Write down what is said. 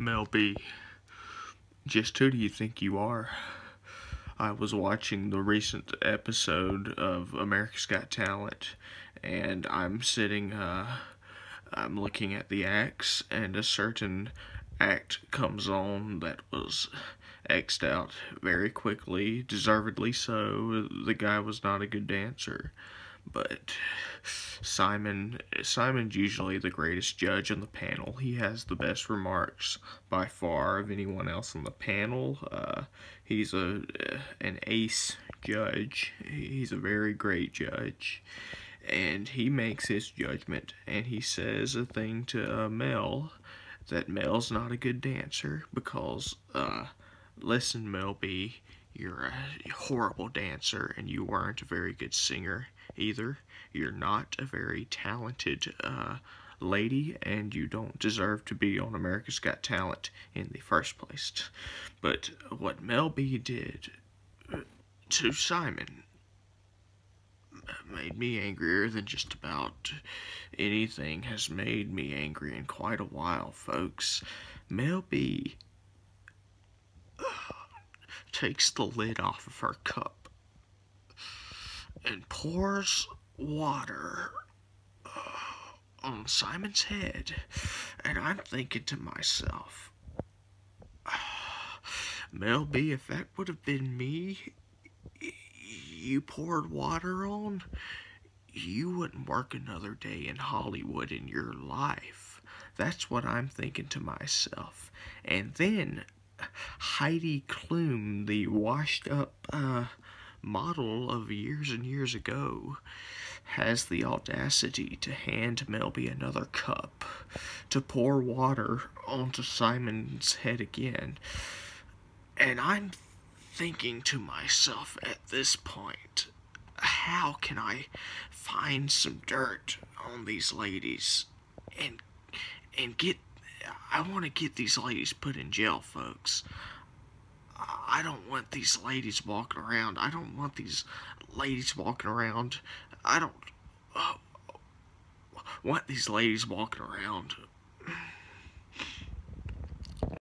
Mel B, just who do you think you are? I was watching the recent episode of America's Got Talent, and I'm sitting, uh, I'm looking at the acts, and a certain act comes on that was X'd out very quickly, deservedly so. The guy was not a good dancer but Simon Simon's usually the greatest judge on the panel. He has the best remarks by far of anyone else on the panel. Uh, he's a an ace judge. He's a very great judge. And he makes his judgment and he says a thing to uh, Mel that Mel's not a good dancer because uh, listen Mel B you're a horrible dancer and you weren't a very good singer either. You're not a very talented uh, lady and you don't deserve to be on America's Got Talent in the first place. But what Mel B did to Simon made me angrier than just about anything has made me angry in quite a while, folks. Mel B takes the lid off of her cup and pours water uh, on Simon's head. And I'm thinking to myself, Mel B, if that would have been me, you poured water on, you wouldn't work another day in Hollywood in your life. That's what I'm thinking to myself. And then Heidi Klum, the washed up uh, model of years and years ago, has the audacity to hand Mel B another cup to pour water onto Simon's head again. And I'm thinking to myself at this point, how can I find some dirt on these ladies and and get I want to get these ladies put in jail, folks. I don't want these ladies walking around. I don't want these ladies walking around. I don't uh, want these ladies walking around